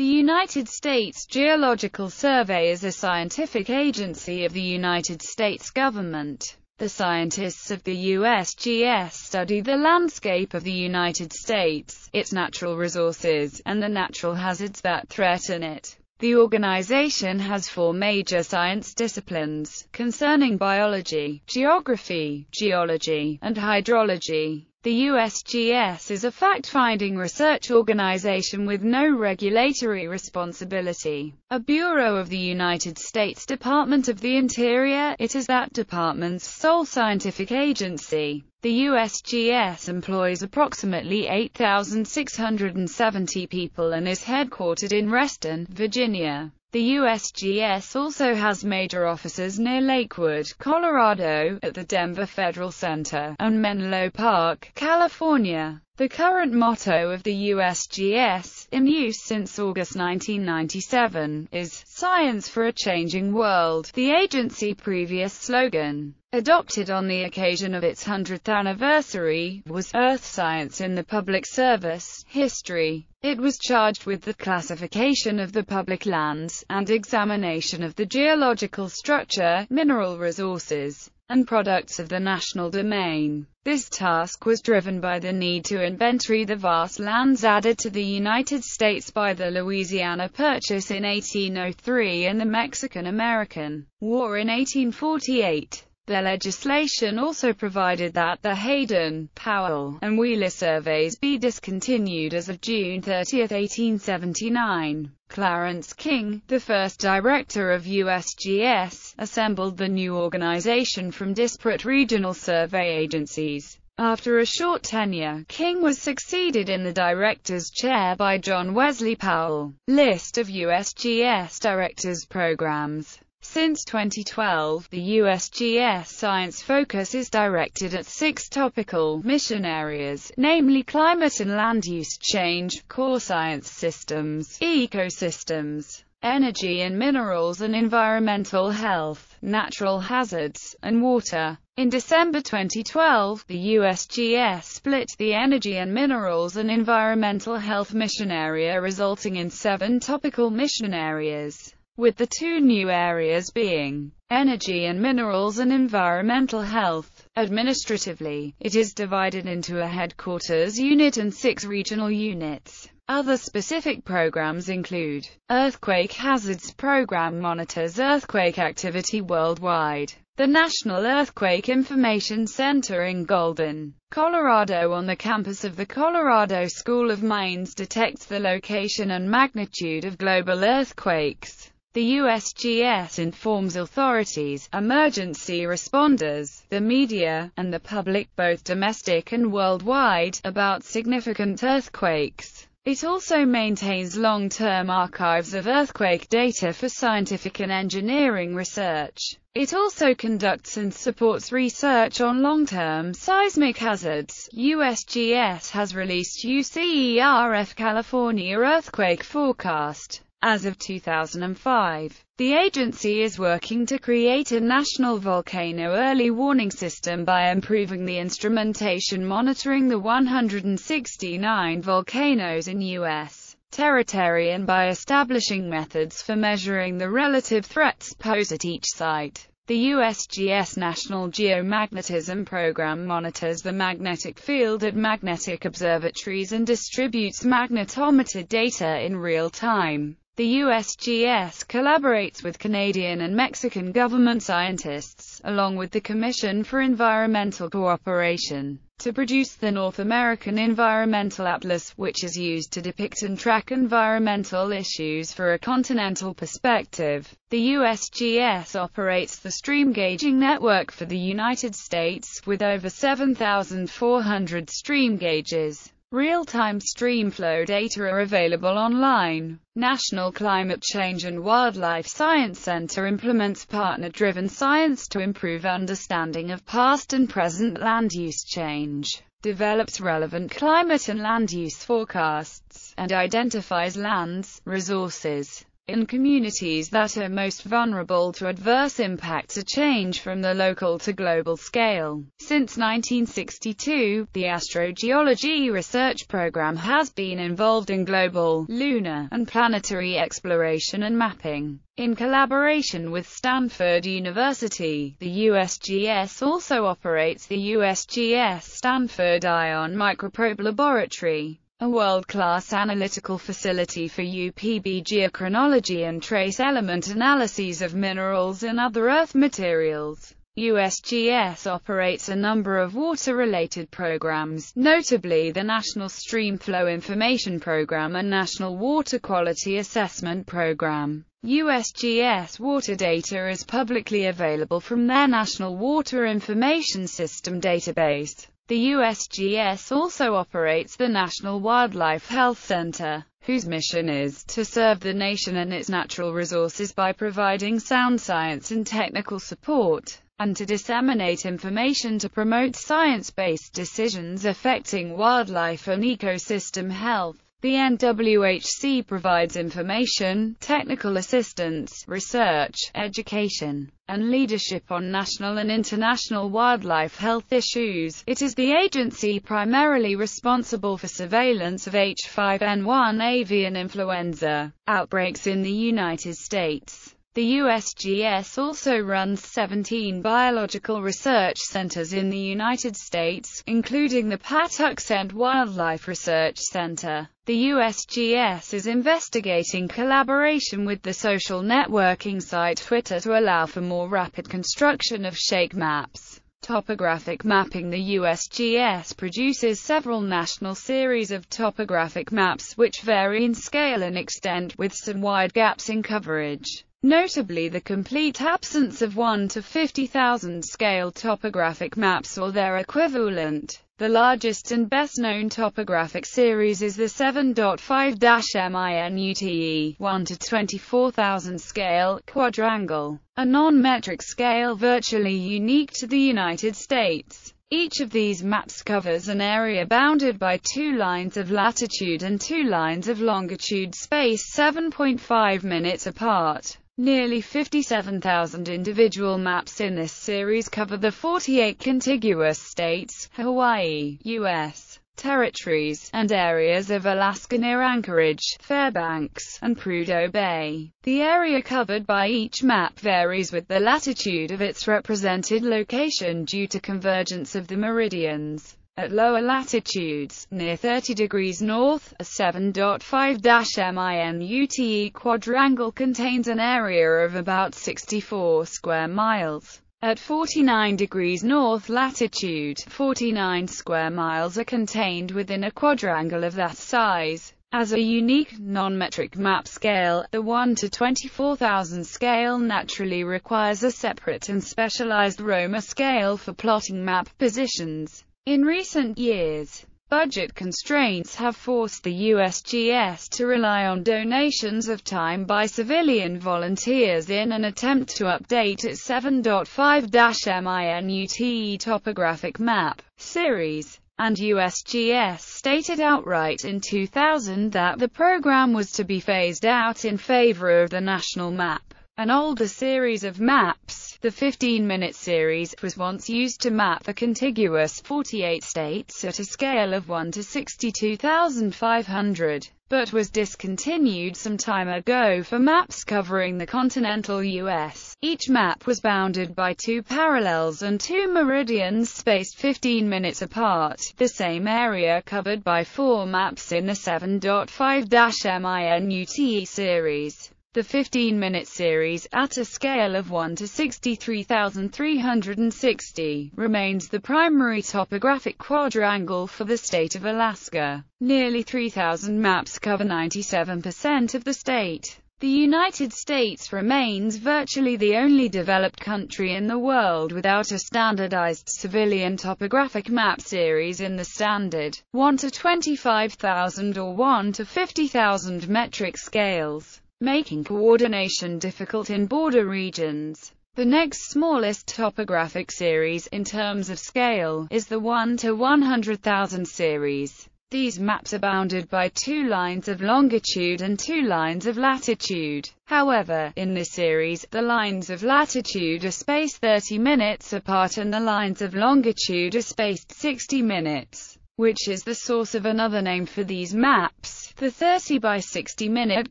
The United States Geological Survey is a scientific agency of the United States government. The scientists of the USGS study the landscape of the United States, its natural resources, and the natural hazards that threaten it. The organization has four major science disciplines, concerning biology, geography, geology, and hydrology. The USGS is a fact-finding research organization with no regulatory responsibility. A bureau of the United States Department of the Interior, it is that department's sole scientific agency. The USGS employs approximately 8,670 people and is headquartered in Reston, Virginia. The USGS also has major offices near Lakewood, Colorado, at the Denver Federal Center, and Menlo Park, California. The current motto of the USGS, in use since August 1997, is Science for a Changing World. The agency previous slogan, adopted on the occasion of its 100th anniversary, was Earth Science in the Public Service. History. It was charged with the classification of the public lands, and examination of the geological structure, mineral resources, and products of the national domain. This task was driven by the need to inventory the vast lands added to the United States by the Louisiana Purchase in 1803 and the Mexican-American War in 1848. The legislation also provided that the Hayden, Powell, and Wheeler surveys be discontinued as of June 30, 1879. Clarence King, the first director of USGS, assembled the new organization from disparate regional survey agencies. After a short tenure, King was succeeded in the director's chair by John Wesley Powell. List of USGS directors programs since 2012, the USGS science focus is directed at six topical mission areas, namely climate and land use change, core science systems, ecosystems, energy and minerals and environmental health, natural hazards, and water. In December 2012, the USGS split the Energy and Minerals and Environmental Health Mission Area resulting in seven topical mission areas with the two new areas being energy and minerals and environmental health. Administratively, it is divided into a headquarters unit and six regional units. Other specific programs include Earthquake Hazards Program monitors earthquake activity worldwide. The National Earthquake Information Center in Golden, Colorado on the campus of the Colorado School of Mines detects the location and magnitude of global earthquakes. The USGS informs authorities, emergency responders, the media, and the public both domestic and worldwide, about significant earthquakes. It also maintains long-term archives of earthquake data for scientific and engineering research. It also conducts and supports research on long-term seismic hazards. USGS has released UCERF California Earthquake Forecast as of 2005, the agency is working to create a national volcano early warning system by improving the instrumentation monitoring the 169 volcanoes in U.S. territory and by establishing methods for measuring the relative threats posed at each site. The USGS National Geomagnetism Program monitors the magnetic field at magnetic observatories and distributes magnetometer data in real time. The USGS collaborates with Canadian and Mexican government scientists, along with the Commission for Environmental Cooperation, to produce the North American Environmental Atlas, which is used to depict and track environmental issues for a continental perspective. The USGS operates the stream gauging network for the United States, with over 7,400 stream gauges. Real-time streamflow data are available online. National Climate Change and Wildlife Science Center implements partner-driven science to improve understanding of past and present land use change, develops relevant climate and land use forecasts, and identifies lands, resources, in communities that are most vulnerable to adverse impacts a change from the local to global scale. Since 1962, the Astrogeology Research Program has been involved in global, lunar, and planetary exploration and mapping. In collaboration with Stanford University, the USGS also operates the USGS Stanford Ion Microprobe Laboratory, a world-class analytical facility for U-Pb geochronology and trace element analyses of minerals and other earth materials. USGS operates a number of water-related programs, notably the National Streamflow Information Program and National Water Quality Assessment Program. USGS water data is publicly available from their National Water Information System database. The USGS also operates the National Wildlife Health Center, whose mission is to serve the nation and its natural resources by providing sound science and technical support, and to disseminate information to promote science-based decisions affecting wildlife and ecosystem health. The NWHC provides information, technical assistance, research, education, and leadership on national and international wildlife health issues. It is the agency primarily responsible for surveillance of H5N1 avian influenza outbreaks in the United States. The USGS also runs 17 biological research centers in the United States, including the Patuxent Wildlife Research Center. The USGS is investigating collaboration with the social networking site Twitter to allow for more rapid construction of shake maps. Topographic mapping The USGS produces several national series of topographic maps which vary in scale and extent, with some wide gaps in coverage. Notably the complete absence of 1 to 50,000 scale topographic maps or their equivalent. The largest and best-known topographic series is the 7.5-MINUTE 1 to 24,000 scale quadrangle, a non-metric scale virtually unique to the United States. Each of these maps covers an area bounded by two lines of latitude and two lines of longitude spaced 7.5 minutes apart. Nearly 57,000 individual maps in this series cover the 48 contiguous states, Hawaii, U.S., territories, and areas of Alaska near Anchorage, Fairbanks, and Prudhoe Bay. The area covered by each map varies with the latitude of its represented location due to convergence of the meridians. At lower latitudes, near 30 degrees north, a 7.5-MINUTE quadrangle contains an area of about 64 square miles. At 49 degrees north latitude, 49 square miles are contained within a quadrangle of that size. As a unique, non-metric map scale, the 1 to 24,000 scale naturally requires a separate and specialized Romer scale for plotting map positions. In recent years, budget constraints have forced the USGS to rely on donations of time by civilian volunteers in an attempt to update its 7.5-MINUTE topographic map series, and USGS stated outright in 2000 that the program was to be phased out in favor of the national map, an older series of maps the 15-minute series was once used to map the contiguous 48 states at a scale of 1 to 62,500, but was discontinued some time ago for maps covering the continental U.S. Each map was bounded by two parallels and two meridians spaced 15 minutes apart, the same area covered by four maps in the 7.5-MINUTE series. The 15-minute series, at a scale of 1 to 63,360, remains the primary topographic quadrangle for the state of Alaska. Nearly 3,000 maps cover 97% of the state. The United States remains virtually the only developed country in the world without a standardized civilian topographic map series in the standard 1 to 25,000 or 1 to 50,000 metric scales making coordination difficult in border regions. The next smallest topographic series, in terms of scale, is the 1 to 100,000 series. These maps are bounded by two lines of longitude and two lines of latitude. However, in this series, the lines of latitude are spaced 30 minutes apart and the lines of longitude are spaced 60 minutes, which is the source of another name for these maps, the 30 by 60 minute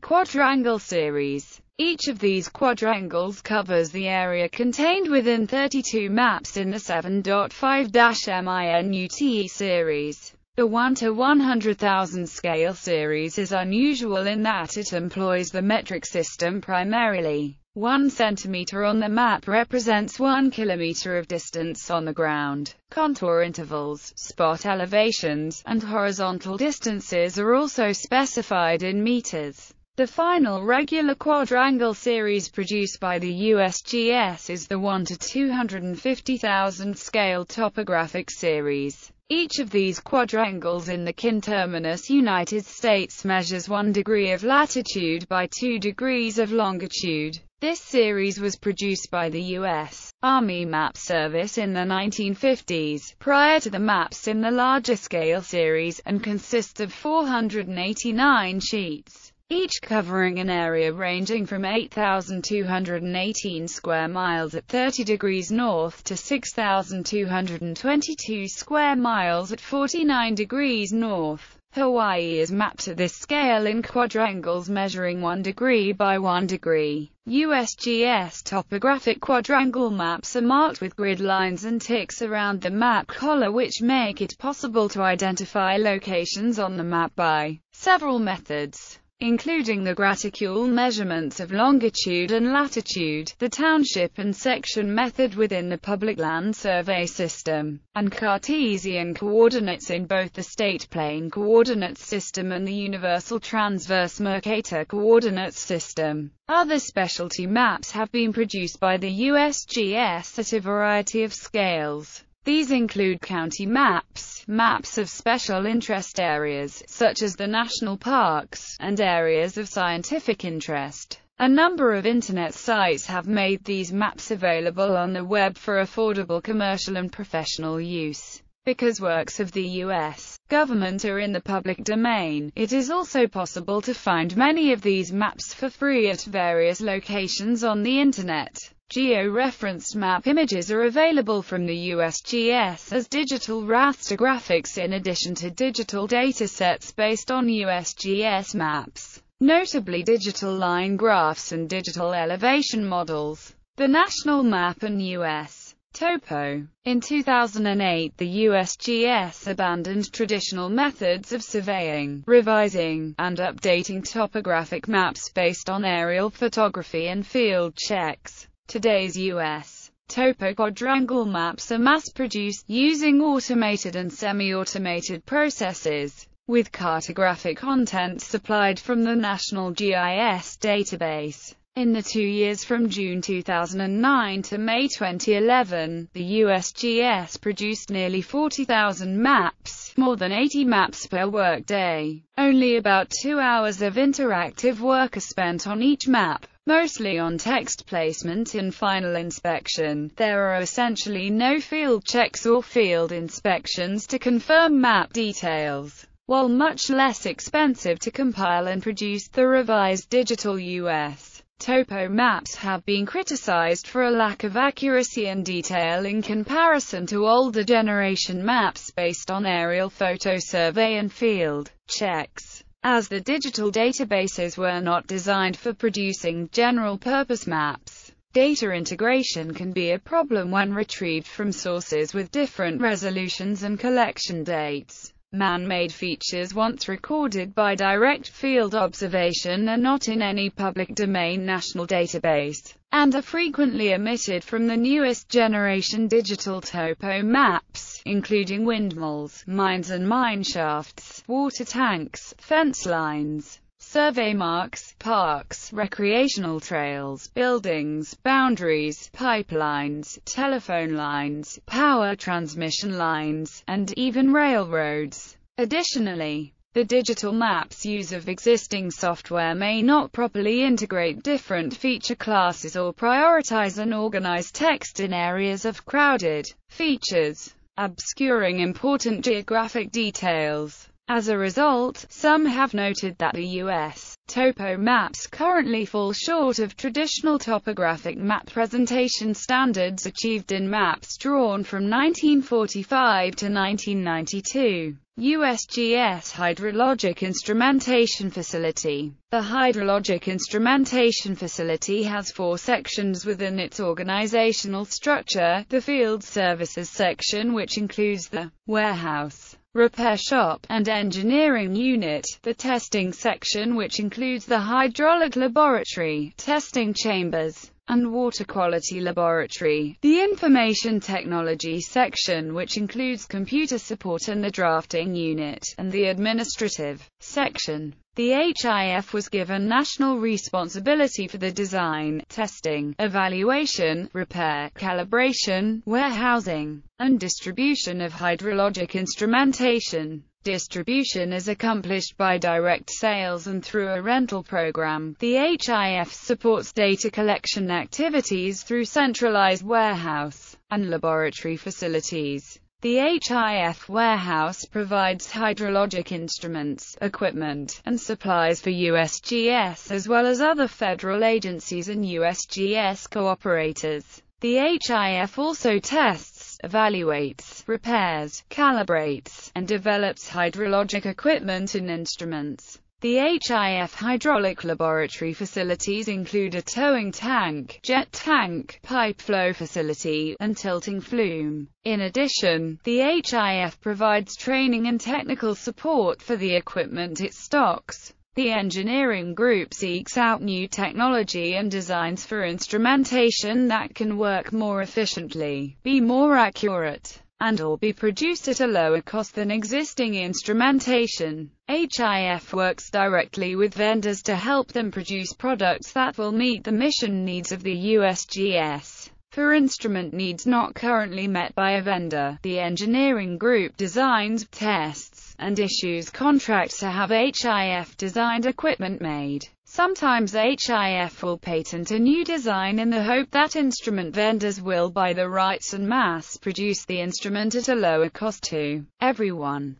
quadrangle series. Each of these quadrangles covers the area contained within 32 maps in the 7.5-MINUTE series. The 1 to 100,000 scale series is unusual in that it employs the metric system primarily. 1 centimeter on the map represents 1 kilometer of distance on the ground. Contour intervals, spot elevations, and horizontal distances are also specified in meters. The final regular quadrangle series produced by the USGS is the 1 to 250,000 scale topographic series. Each of these quadrangles in the conterminous United States measures 1 degree of latitude by 2 degrees of longitude. This series was produced by the U.S. Army Map Service in the 1950s, prior to the maps in the larger scale series, and consists of 489 sheets each covering an area ranging from 8,218 square miles at 30 degrees north to 6,222 square miles at 49 degrees north. Hawaii is mapped to this scale in quadrangles measuring 1 degree by 1 degree. USGS topographic quadrangle maps are marked with grid lines and ticks around the map collar which make it possible to identify locations on the map by several methods including the graticule measurements of longitude and latitude, the township and section method within the public land survey system, and Cartesian coordinates in both the state plane coordinates system and the universal transverse Mercator coordinates system. Other specialty maps have been produced by the USGS at a variety of scales. These include county maps, maps of special interest areas, such as the national parks, and areas of scientific interest. A number of Internet sites have made these maps available on the web for affordable commercial and professional use. Because works of the U.S. government are in the public domain, it is also possible to find many of these maps for free at various locations on the Internet. Geo-referenced map images are available from the USGS as digital raster graphics in addition to digital datasets based on USGS maps, notably digital line graphs and digital elevation models. The national map and U.S. Topo. In 2008 the USGS abandoned traditional methods of surveying, revising, and updating topographic maps based on aerial photography and field checks. Today's U.S. topo quadrangle maps are mass-produced, using automated and semi-automated processes, with cartographic content supplied from the National GIS database. In the two years from June 2009 to May 2011, the USGS produced nearly 40,000 maps, more than 80 maps per workday. Only about two hours of interactive work are spent on each map mostly on text placement and final inspection. There are essentially no field checks or field inspections to confirm map details. While much less expensive to compile and produce, the revised digital US topo maps have been criticized for a lack of accuracy and detail in comparison to older generation maps based on aerial photo survey and field checks. As the digital databases were not designed for producing general-purpose maps, data integration can be a problem when retrieved from sources with different resolutions and collection dates. Man-made features once recorded by direct field observation are not in any public domain national database, and are frequently omitted from the newest generation digital topo maps including windmills, mines and mineshafts, water tanks, fence lines, survey marks, parks, recreational trails, buildings, boundaries, pipelines, telephone lines, power transmission lines, and even railroads. Additionally, the digital map's use of existing software may not properly integrate different feature classes or prioritize and organize text in areas of crowded features obscuring important geographic details. As a result, some have noted that the U.S. topo maps currently fall short of traditional topographic map presentation standards achieved in maps drawn from 1945 to 1992. USGS Hydrologic Instrumentation Facility The Hydrologic Instrumentation Facility has four sections within its organizational structure, the Field Services section which includes the warehouse, repair shop, and engineering unit, the testing section which includes the hydraulic laboratory, testing chambers, and water quality laboratory, the information technology section which includes computer support and the drafting unit, and the administrative section. The HIF was given national responsibility for the design, testing, evaluation, repair, calibration, warehousing, and distribution of hydrologic instrumentation. Distribution is accomplished by direct sales and through a rental program. The HIF supports data collection activities through centralized warehouse and laboratory facilities. The HIF warehouse provides hydrologic instruments, equipment, and supplies for USGS as well as other federal agencies and USGS cooperators. The HIF also tests, evaluates, repairs, calibrates, and develops hydrologic equipment and instruments. The HIF hydraulic laboratory facilities include a towing tank, jet tank, pipe flow facility, and tilting flume. In addition, the HIF provides training and technical support for the equipment it stocks. The engineering group seeks out new technology and designs for instrumentation that can work more efficiently, be more accurate, and or be produced at a lower cost than existing instrumentation. HIF works directly with vendors to help them produce products that will meet the mission needs of the USGS. For instrument needs not currently met by a vendor, the engineering group designs, tests, and issues contracts to have HIF designed equipment made. Sometimes HIF will patent a new design in the hope that instrument vendors will buy the rights and mass produce the instrument at a lower cost to everyone.